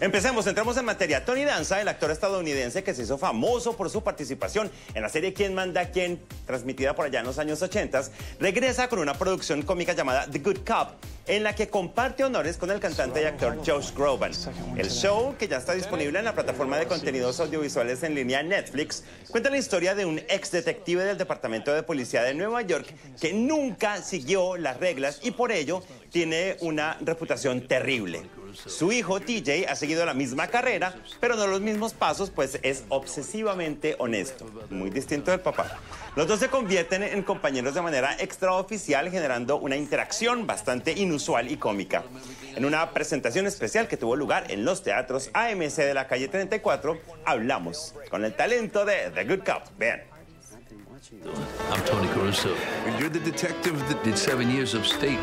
Empecemos, entramos en materia. Tony Danza, el actor estadounidense que se hizo famoso por su participación en la serie ¿Quién manda a quién?, transmitida por allá en los años 80, regresa con una producción cómica llamada The Good Cop, en la que comparte honores con el cantante y actor Josh Groban. El show, que ya está disponible en la plataforma de contenidos audiovisuales en línea Netflix, cuenta la historia de un ex detective del Departamento de Policía de Nueva York que nunca siguió las reglas y por ello tiene una reputación terrible. Su hijo TJ ha seguido la misma carrera, pero no los mismos pasos, pues es obsesivamente honesto, muy distinto del papá. Los dos se convierten en compañeros de manera extraoficial, generando una interacción bastante inusual y cómica. En una presentación especial que tuvo lugar en los teatros AMC de la calle 34, hablamos con el talento de The Good Cop. Vean. I'm Tony Caruso. And you're the detective that did seven years of state.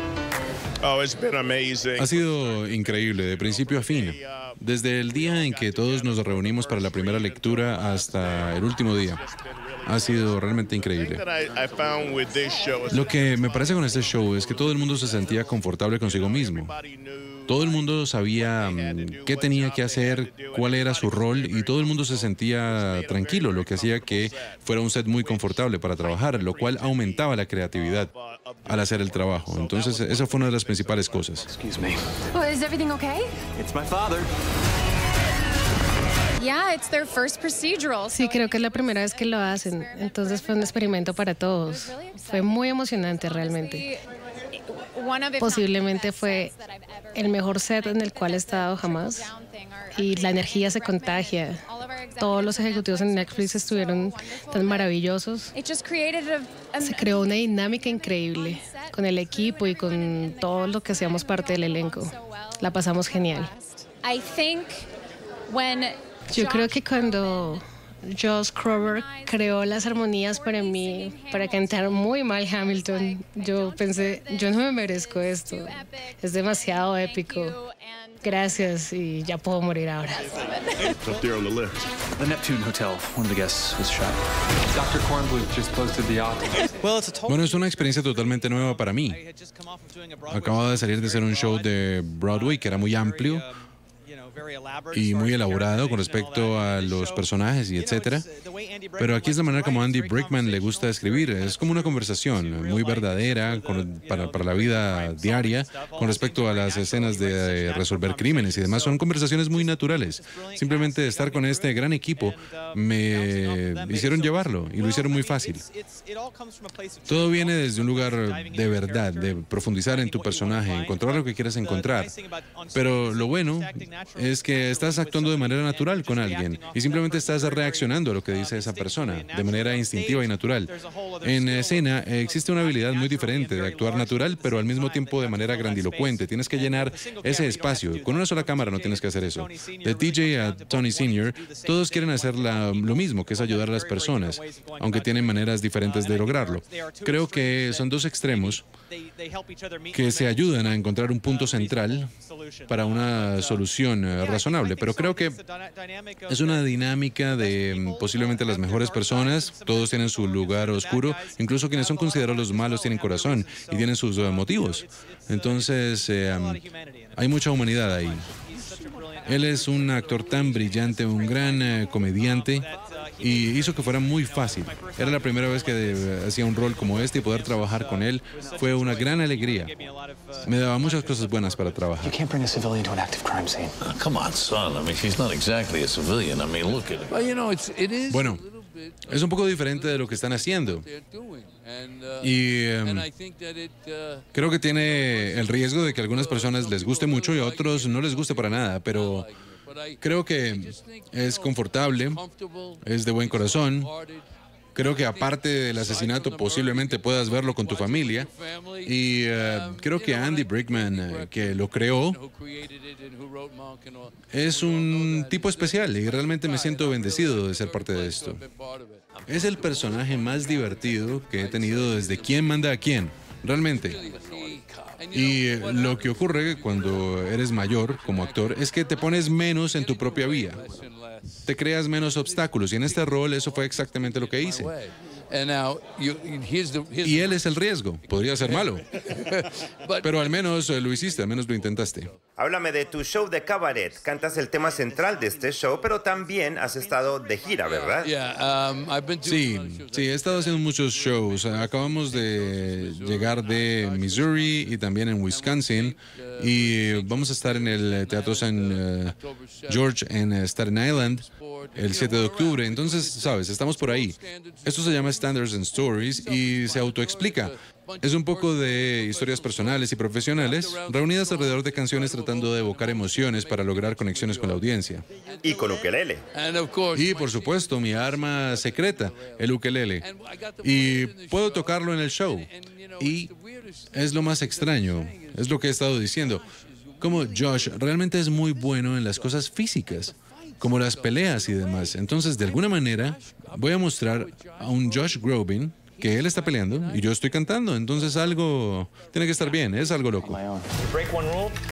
Ha sido increíble, de principio a fin. Desde el día en que todos nos reunimos para la primera lectura hasta el último día. Ha sido realmente increíble. Lo que me parece con este show es que todo el mundo se sentía confortable consigo mismo. Todo el mundo sabía mm, qué tenía que hacer, cuál era su rol y todo el mundo se sentía tranquilo, lo que hacía que fuera un set muy confortable para trabajar, lo cual aumentaba la creatividad al hacer el trabajo. Entonces, esa fue una de las principales cosas. Is everything okay? It's my father. Yeah, it's their first procedural. Sí, creo que es la primera vez que lo hacen. Entonces fue un experimento para todos. Fue muy emocionante realmente. Posiblemente fue el mejor set en el cual he estado jamás. Y la energía se contagia. Todos los ejecutivos en Netflix estuvieron tan maravillosos. Se creó una dinámica increíble con el equipo y con todo lo que hacíamos parte del elenco. La pasamos genial. Yo creo que cuando Josh Crover creó las armonías para mí, para cantar muy mal Hamilton. Yo pensé, yo no me merezco esto. Es demasiado épico. Gracias y ya puedo morir ahora. Up there on the left. The Neptune Hotel. One of the guests was shot. Dr. Kornbluth just posted the Bueno, es una experiencia totalmente nueva para mí. Acabo de salir de hacer un show de Broadway que era muy amplio y muy elaborado con respecto a los personajes y etcétera. Pero aquí es la manera como Andy Brickman le gusta escribir. Es como una conversación muy verdadera para, para, la vida diaria con respecto a las escenas de resolver crímenes y demás. Son conversaciones muy naturales. Simplemente estar con este gran equipo me hicieron llevarlo y lo hicieron muy fácil. Todo viene desde un lugar de verdad, de profundizar en tu personaje, encontrar lo que quieres encontrar. Pero lo bueno es que estás actuando de manera natural con alguien y simplemente estás reaccionando a lo que dice esa persona de manera instintiva y natural. En escena existe una habilidad muy diferente de actuar natural, pero al mismo tiempo de manera grandilocuente. Tienes que llenar ese espacio. Con una sola cámara no tienes que hacer eso. De DJ a Tony Senior, todos quieren hacer lo mismo, que es ayudar a las personas, aunque tienen maneras diferentes de lograrlo. Creo que son dos extremos que se ayudan a encontrar un punto central para una solución eh, razonable. Pero creo que es una dinámica de mm, posiblemente las mejores personas, todos tienen su lugar oscuro, incluso quienes son considerados los malos tienen corazón y tienen sus eh, motivos. Entonces, eh, hay mucha humanidad ahí. Él es un actor tan brillante, un gran comediante y hizo que fuera muy fácil. Era la primera vez que eh, hacía un rol como este y poder trabajar con él fue una gran alegría. Me daba muchas cosas buenas para trabajar. Bueno, es un poco diferente de lo que están haciendo. Y em, creo que tiene el riesgo de que a algunas personas les guste mucho y a otros no les guste para nada, pero Creo que es confortable, es de buen corazón. Creo que aparte del asesinato posiblemente puedas verlo con tu familia. Y eh, creo que Andy Brickman, eh, que lo creó, es un tipo especial y realmente me siento bendecido de ser parte de esto. Es el personaje más divertido que he tenido desde quién manda a quién, realmente. Y lo que ocurre cuando eres mayor como actor es que te pones menos en tu propia vía. Te creas menos obstáculos y en este rol eso fue exactamente lo que hice. Y él es el riesgo. Podría ser malo. Pero al menos lo hiciste, al menos lo intentaste. Háblame de tu show de cabaret. Cantas el tema central de este show, pero también has estado de gira, ¿verdad? Um, sí, sí, he estado haciendo muchos shows. Acabamos de llegar de Missouri y también en Wisconsin. Y vamos a estar en el Teatro San eh, George en Staten Island el 7 de octubre. Entonces, sabes, estamos por ahí. Esto se llama Standards and Stories y se autoexplica. Es un poco de historias personales y profesionales reunidas alrededor de canciones tratando de evocar emociones para lograr conexiones con la audiencia. Y con ukelele. Y por supuesto, mi arma secreta, el ukelele. Y puedo tocarlo en el show. Y es lo más extraño, es lo que he estado diciendo. Como Josh realmente es muy bueno en las cosas físicas como las peleas y demás. Entonces, de alguna manera, voy a mostrar a un Josh Groban que él está peleando y yo estoy cantando. Entonces algo tiene que estar bien, es algo loco.